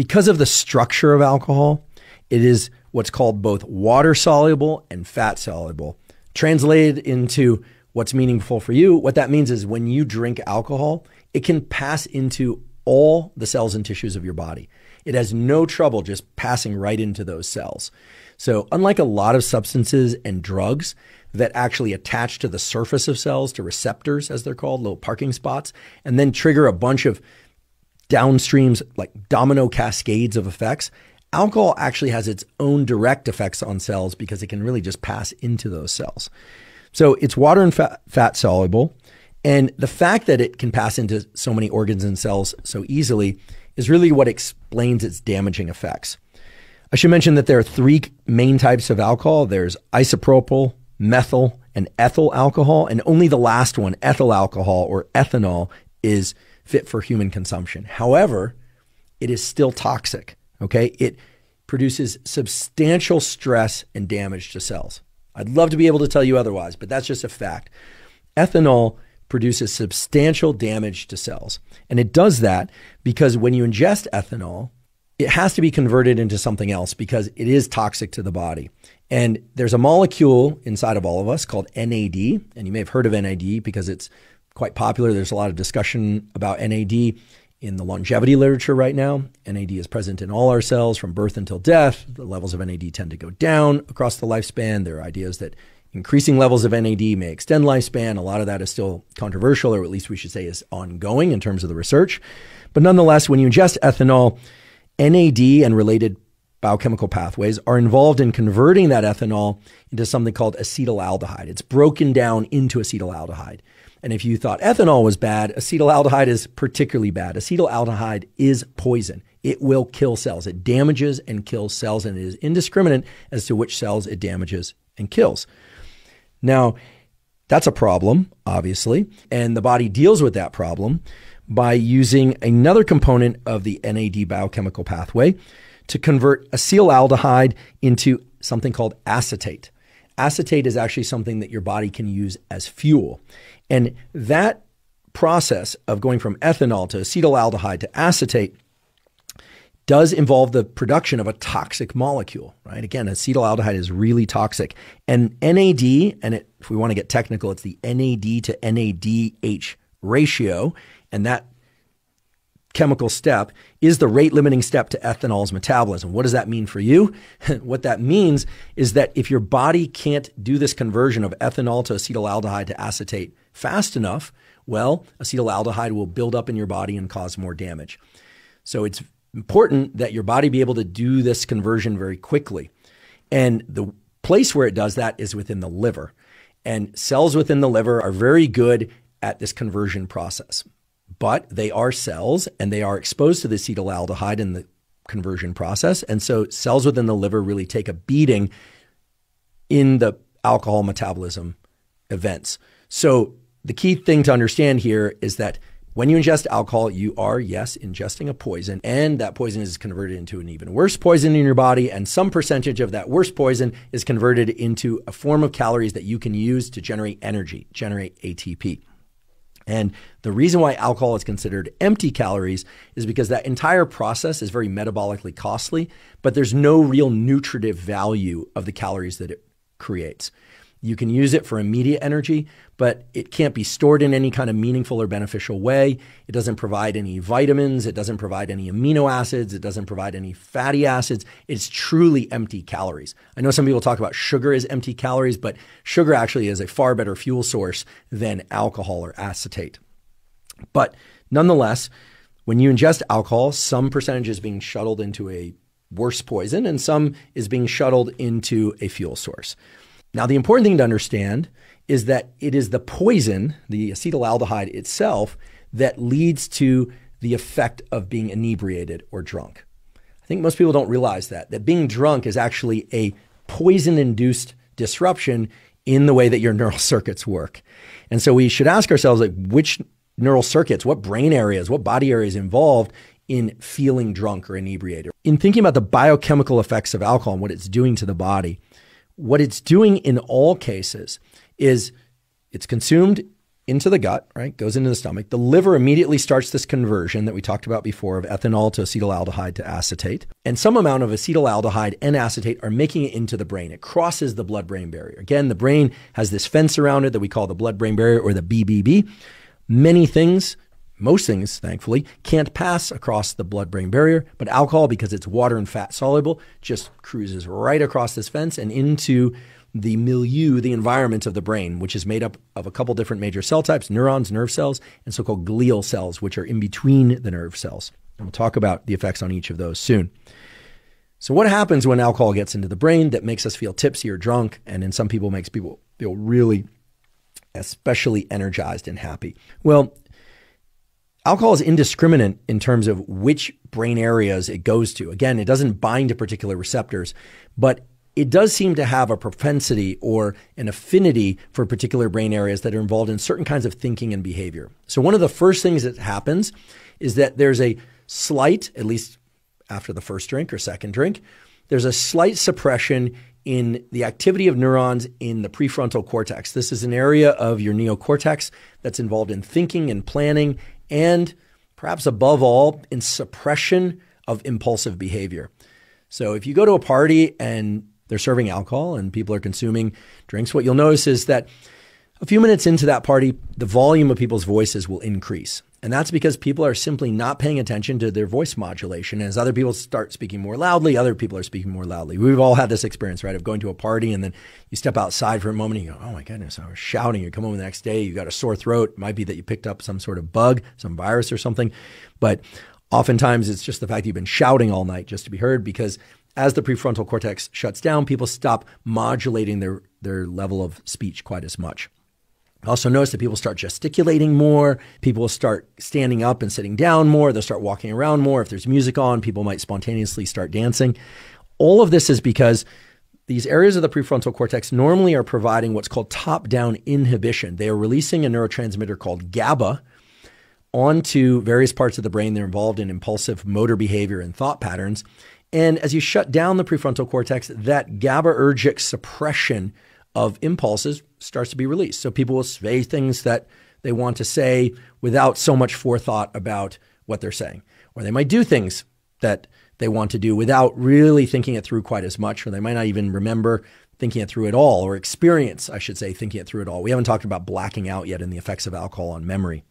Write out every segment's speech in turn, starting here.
because of the structure of alcohol, it is what's called both water soluble and fat soluble. Translated into what's meaningful for you, what that means is when you drink alcohol, it can pass into all the cells and tissues of your body. It has no trouble just passing right into those cells. So, unlike a lot of substances and drugs that actually attach to the surface of cells, to receptors, as they're called, little parking spots, and then trigger a bunch of downstreams, like domino cascades of effects, alcohol actually has its own direct effects on cells because it can really just pass into those cells. So, it's water and fat, fat soluble. And the fact that it can pass into so many organs and cells so easily is really what explains its damaging effects. I should mention that there are three main types of alcohol there's isopropyl, methyl, and ethyl alcohol. And only the last one, ethyl alcohol or ethanol, is fit for human consumption. However, it is still toxic. Okay. It produces substantial stress and damage to cells. I'd love to be able to tell you otherwise, but that's just a fact. Ethanol produces substantial damage to cells. And it does that because when you ingest ethanol, it has to be converted into something else because it is toxic to the body. And there's a molecule inside of all of us called NAD, and you may have heard of NAD because it's quite popular. There's a lot of discussion about NAD in the longevity literature right now. NAD is present in all our cells from birth until death. The levels of NAD tend to go down across the lifespan. There are ideas that increasing levels of NAD may extend lifespan. A lot of that is still controversial, or at least we should say is ongoing in terms of the research. But nonetheless, when you ingest ethanol, NAD and related biochemical pathways are involved in converting that ethanol into something called acetaldehyde. It's broken down into acetaldehyde. And if you thought ethanol was bad, acetaldehyde is particularly bad. Acetaldehyde is poison. It will kill cells. It damages and kills cells, and it is indiscriminate as to which cells it damages and kills. Now, that's a problem, obviously, and the body deals with that problem by using another component of the NAD biochemical pathway to convert acetaldehyde into something called acetate. Acetate is actually something that your body can use as fuel. And that process of going from ethanol to acetaldehyde to acetate does involve the production of a toxic molecule, right? Again, acetaldehyde is really toxic. And NAD, and it, if we want to get technical, it's the NAD to NADH ratio. And that chemical step is the rate limiting step to ethanol's metabolism. What does that mean for you? what that means is that if your body can't do this conversion of ethanol to acetaldehyde to acetate fast enough, well, acetaldehyde will build up in your body and cause more damage. So it's important that your body be able to do this conversion very quickly. And the place where it does that is within the liver. And cells within the liver are very good at this conversion process. But they are cells and they are exposed to the acetaldehyde in the conversion process. And so cells within the liver really take a beating in the alcohol metabolism events. So the key thing to understand here is that when you ingest alcohol, you are, yes, ingesting a poison, and that poison is converted into an even worse poison in your body. And some percentage of that worse poison is converted into a form of calories that you can use to generate energy, generate ATP. And the reason why alcohol is considered empty calories is because that entire process is very metabolically costly, but there's no real nutritive value of the calories that it creates. You can use it for immediate energy, but it can't be stored in any kind of meaningful or beneficial way. It doesn't provide any vitamins. It doesn't provide any amino acids. It doesn't provide any fatty acids. It's truly empty calories. I know some people talk about sugar as empty calories, but sugar actually is a far better fuel source than alcohol or acetate. But nonetheless, when you ingest alcohol, some percentage is being shuttled into a worse poison and some is being shuttled into a fuel source. Now, the important thing to understand is that it is the poison, the acetaldehyde itself, that leads to the effect of being inebriated or drunk. I think most people don't realize that, that being drunk is actually a poison induced disruption in the way that your neural circuits work. And so we should ask ourselves like which neural circuits, what brain areas, what body areas involved in feeling drunk or inebriated. In thinking about the biochemical effects of alcohol and what it's doing to the body, what it's doing in all cases is it's consumed into the gut, right? Goes into the stomach. The liver immediately starts this conversion that we talked about before of ethanol to acetaldehyde to acetate. And some amount of acetaldehyde and acetate are making it into the brain. It crosses the blood brain barrier. Again, the brain has this fence around it that we call the blood brain barrier or the BBB. Many things most things, thankfully, can't pass across the blood brain barrier, but alcohol, because it's water and fat soluble, just cruises right across this fence and into the milieu, the environment of the brain, which is made up of a couple different major cell types neurons, nerve cells, and so called glial cells, which are in between the nerve cells. And we'll talk about the effects on each of those soon. So, what happens when alcohol gets into the brain that makes us feel tipsy or drunk, and in some people makes people feel really especially energized and happy? Well, Alcohol is indiscriminate in terms of which brain areas it goes to. Again, it doesn't bind to particular receptors, but it does seem to have a propensity or an affinity for particular brain areas that are involved in certain kinds of thinking and behavior. So, one of the first things that happens is that there's a slight, at least after the first drink or second drink, there's a slight suppression in the activity of neurons in the prefrontal cortex. This is an area of your neocortex that's involved in thinking and planning and perhaps above all, in suppression of impulsive behavior. So if you go to a party and they're serving alcohol and people are consuming drinks, what you'll notice is that a few minutes into that party, the volume of people's voices will increase. And that's because people are simply not paying attention to their voice modulation. As other people start speaking more loudly, other people are speaking more loudly. We've all had this experience, right? Of going to a party and then you step outside for a moment and you go, oh my goodness, I was shouting. You come home the next day, you got a sore throat. It might be that you picked up some sort of bug, some virus or something. But oftentimes it's just the fact that you've been shouting all night just to be heard because as the prefrontal cortex shuts down, people stop modulating their, their level of speech quite as much. Also notice that people start gesticulating more. People will start standing up and sitting down more. They'll start walking around more. If there's music on, people might spontaneously start dancing. All of this is because these areas of the prefrontal cortex normally are providing what's called top down inhibition. They are releasing a neurotransmitter called GABA onto various parts of the brain. They're involved in impulsive motor behavior and thought patterns. And as you shut down the prefrontal cortex, that GABAergic suppression of impulses starts to be released. So people will say things that they want to say without so much forethought about what they're saying. Or they might do things that they want to do without really thinking it through quite as much, or they might not even remember thinking it through at all, or experience, I should say, thinking it through at all. We haven't talked about blacking out yet and the effects of alcohol on memory.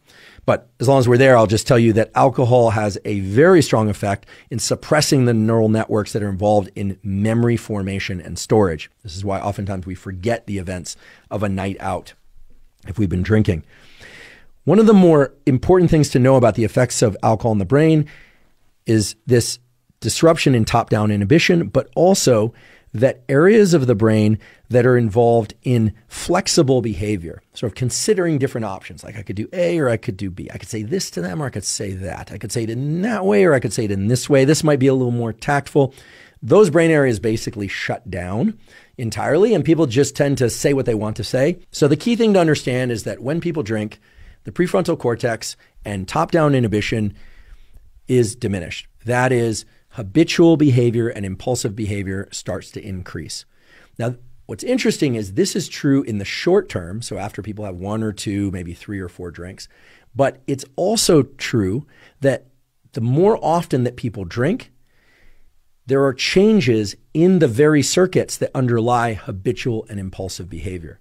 But as long as we're there, I'll just tell you that alcohol has a very strong effect in suppressing the neural networks that are involved in memory formation and storage. This is why oftentimes we forget the events of a night out if we've been drinking. One of the more important things to know about the effects of alcohol in the brain is this disruption in top down inhibition, but also that areas of the brain that are involved in flexible behavior, sort of considering different options, like I could do A or I could do B. I could say this to them or I could say that. I could say it in that way or I could say it in this way. This might be a little more tactful. Those brain areas basically shut down entirely, and people just tend to say what they want to say. So the key thing to understand is that when people drink, the prefrontal cortex and top down inhibition is diminished. That is, habitual behavior and impulsive behavior starts to increase. Now, what's interesting is this is true in the short term, so after people have one or two, maybe three or four drinks, but it's also true that the more often that people drink, there are changes in the very circuits that underlie habitual and impulsive behavior.